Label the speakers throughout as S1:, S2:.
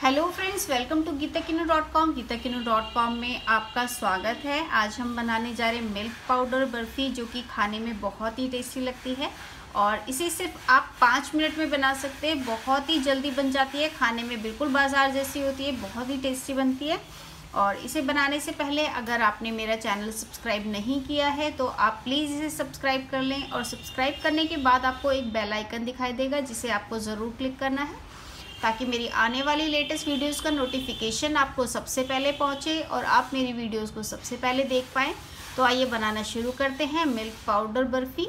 S1: Hello friends, welcome to Geeta Kino dot com Gita Kino dot com में आपका स्वागत है। आज हम बनाने जा रहे मिल्क पाउडर बर्फ़ी, जो कि खाने में बहुत ही टेस्टी लगती है और इसे सिर्फ़ आप पाँच मिनट में बना सकते हैं। बहुत ही जल्दी बन जाती है, खाने में बिल्कुल बाज़ार जैसी होती है, बहुत ही टेस्टी बनती है। और इसे बनाने से पहले अगर आपने मेरा चैनल सब्सक्राइब नहीं किया है तो आप प्लीज़ इसे सब्सक्राइब कर लें और सब्सक्राइब करने के बाद आपको एक बेल आइकन दिखाई देगा, जिसे आपको ज़रूर क्लिक करना है। ताकि मेरी आने वाली लेटेस्ट वीडियोस का नोटिफिकेशन आपको सबसे पहले पहुँचे और आप मेरी वीडियोस को सबसे पहले देख पाएँ। तो आइए बनाना शुरू करते हैं milk powder barfi.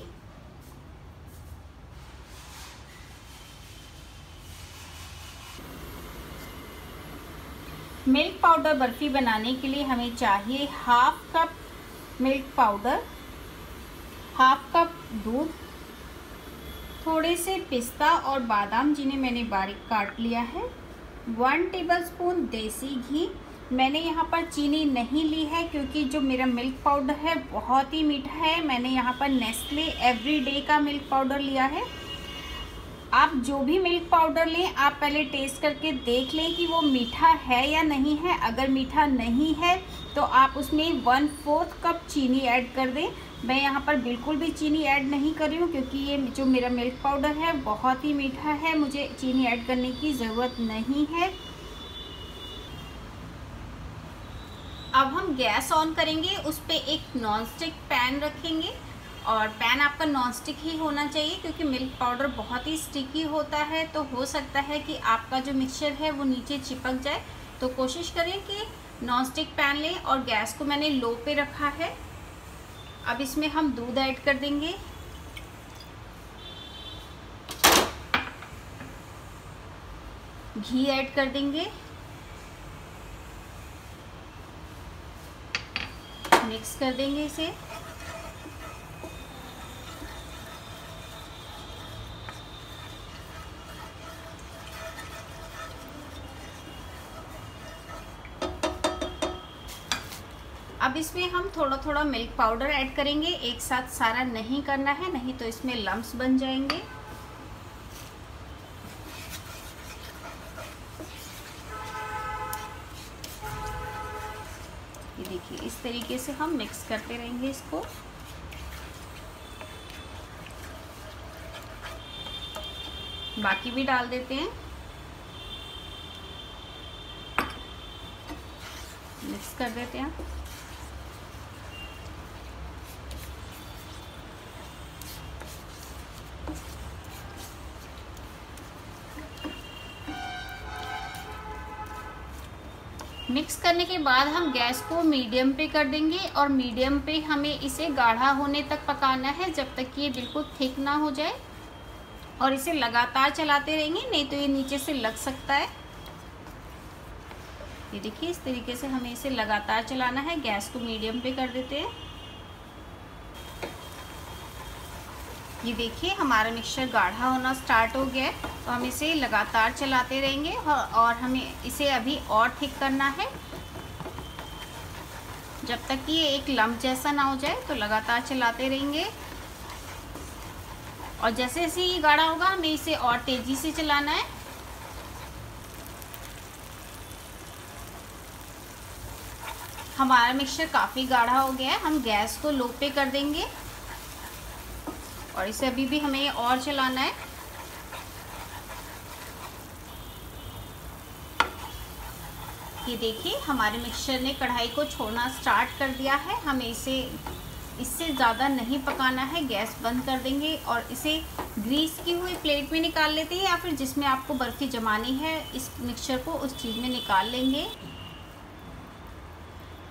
S1: Milk powder barfi बनाने के लिए हमें चाहिए half cup milk powder half cup दूध थोड़े से पिस्ता और बादाम जिन्हें मैंने बारीक काट लिया है। वन टेबलस्पून देसी घी। मैंने यहाँ पर चीनी नहीं ली है क्योंकि जो मेरा मिल्क पाउडर है, बहुत ही मीठा है। मैंने यहाँ पर नेस्ले एवरीडे का मिल्क पाउडर लिया है। आप जो भी मिल्क पाउडर लें, आप पहले टेस्ट करके देख लें कि वो मीठा है या नहीं है। अगर मीठा नहीं है तो आप उसमें वन फोर्थ कप चीनी ऐड कर दें। मैं यहाँ पर बिल्कुल भी चीनी ऐड नहीं कर रही हूँ, क्योंकि ये जो मेरा मिल्क पाउडर है, बहुत ही मीठा है। मुझे चीनी ऐड करने की ज़रूरत नहीं है। अब हम गैस ऑन करेंगे, उस पर एक नॉन स्टिक पैन रखेंगे। और पैन आपका नॉन स्टिक ही होना चाहिए, क्योंकि मिल्क पाउडर बहुत ही स्टिकी होता है। तो हो सकता है कि आपका जो मिक्सचर है, वो नीचे चिपक जाए। तो कोशिश करें कि नॉन स्टिक पैन लें, और गैस को मैंने लो पे रखा है। अब इसमें हम दूध ऐड कर देंगे। घी ऐड कर देंगे। मिक्स कर देंगे इसे। अब इसमें हम थोड़ा थोड़ा मिल्क पाउडर ऐड करेंगे। एक साथ सारा नहीं करना है, नहीं तो इसमें लम्स बन जाएँगे। ये देखिए, इस तरीके से हम मिक्स करते रहेंगे इसको। बाकी भी डाल देते हैं। मिक्स कर देते हैं। मिक्स करने के बाद हम गैस को मीडियम पे कर देंगे और मीडियम पे हमें इसे गाढ़ा होने तक पकाना है जब तक कि ये बिल्कुल थिक ना हो जाए। और इसे लगातार चलाते रहेंगे, नहीं तो ये नीचे से लग सकता है। ये देखिए, इस तरीके से हमें इसे लगातार चलाना है। गैस को मीडियम पे कर देते हैं। ये देखिए, हमारा मिक्सचर गाढ़ा होना स्टार्ट हो गया है। तो हम इसे लगातार चलाते रहेंगे और हमें इसे अभी और ठीक करना है। जब तक कि ये एक लम्ब जैसा ना हो जाए तो लगातार चलाते रहेंगे। और जैसे जैसे ये गाढ़ा होगा, हमें इसे और तेज़ी से चलाना है। हमारा मिक्सचर काफ़ी गाढ़ा हो गया है। हम गैस को लो पे कर देंगे। और इसे अभी भी हमें और चलाना है। ये देखिए, हमारे मिक्सचर ने कढ़ाई को छोड़ना स्टार्ट कर दिया है। हमें इसे, इससे ज़्यादा नहीं पकाना है। गैस बंद कर देंगे और इसे ग्रीस की हुई प्लेट में निकाल लेते हैं या फिर जिसमें आपको बर्फ़ी जमानी है, इस मिक्सचर को उस चीज़ में निकाल लेंगे।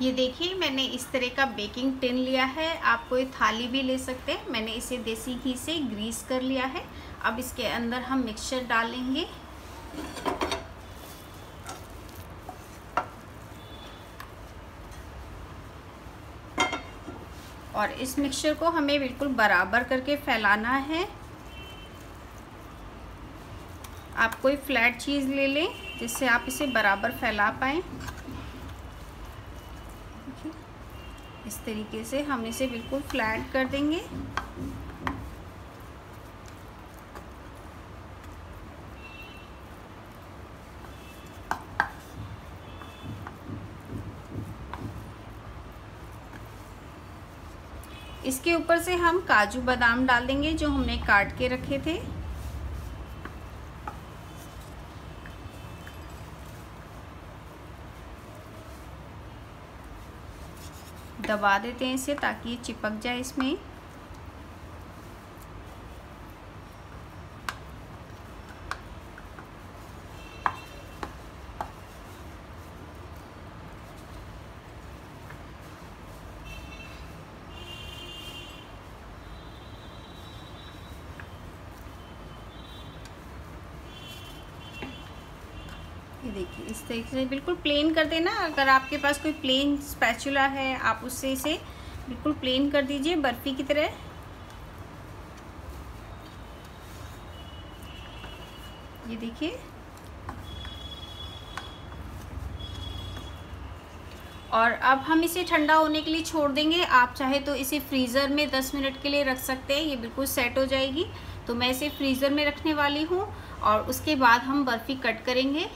S1: ये देखिए, मैंने इस तरह का बेकिंग टिन लिया है। आप कोई थाली भी ले सकते हैं। मैंने इसे देसी घी से ग्रीस कर लिया है। अब इसके अंदर हम मिक्सचर डालेंगे। और इस मिक्सचर को हमें बिल्कुल बराबर करके फैलाना है। आप कोई फ्लैट चीज़ ले लें जिससे आप इसे बराबर फैला पाएँ। इस तरीके से हम इसे बिल्कुल फ्लैट कर देंगे। इसके ऊपर से हम काजू बादाम डाल देंगे जो हमने काट के रखे थे। दबा देते हैं इसे ताकि ये चिपक जाए इसमें। ये देखिए इस तरीके से। बिल्कुल प्लेन कर देना। अगर आपके पास कोई प्लेन स्पैचुला है, आप उससे इसे बिल्कुल प्लेन कर दीजिए, बर्फ़ी की तरह। ये देखिए। और अब हम इसे ठंडा होने के लिए छोड़ देंगे। आप चाहे तो इसे फ्रीज़र में 10 मिनट के लिए रख सकते हैं। ये बिल्कुल सेट हो जाएगी। तो मैं इसे फ्रीज़र में रखने वाली हूँ। और उसके बाद हम बर्फ़ी कट करेंगे।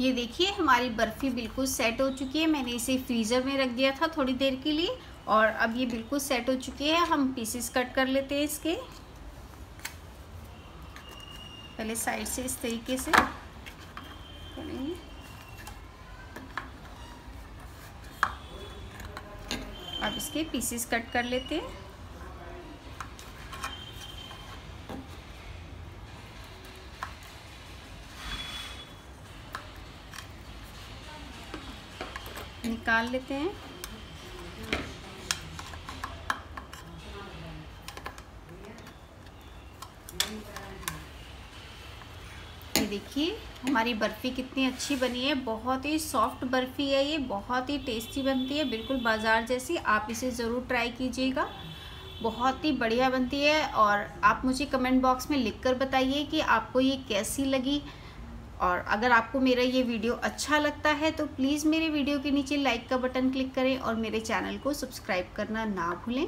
S1: ये देखिए, हमारी बर्फ़ी बिल्कुल सेट हो चुकी है। मैंने इसे फ्रीज़र में रख दिया था थोड़ी देर के लिए और अब ये बिल्कुल सेट हो चुकी है। हम पीसेस कट कर लेते हैं इसके। पहले साइड से इस तरीके से करेंगे। अब इसके पीसेस कट कर लेते हैं। निकाल लेते हैं। ये देखिए, हमारी बर्फ़ी कितनी अच्छी बनी है। बहुत ही सॉफ्ट बर्फ़ी है ये, बहुत ही टेस्टी बनती है, बिल्कुल बाज़ार जैसी। आप इसे ज़रूर ट्राई कीजिएगा। बहुत ही बढ़िया बनती है और आप मुझे कमेंट बॉक्स में लिख कर बताइए कि आपको ये कैसी लगी। और अगर आपको मेरा ये वीडियो अच्छा लगता है तो प्लीज़ मेरे वीडियो के नीचे लाइक का बटन क्लिक करें और मेरे चैनल को सब्सक्राइब करना ना भूलें।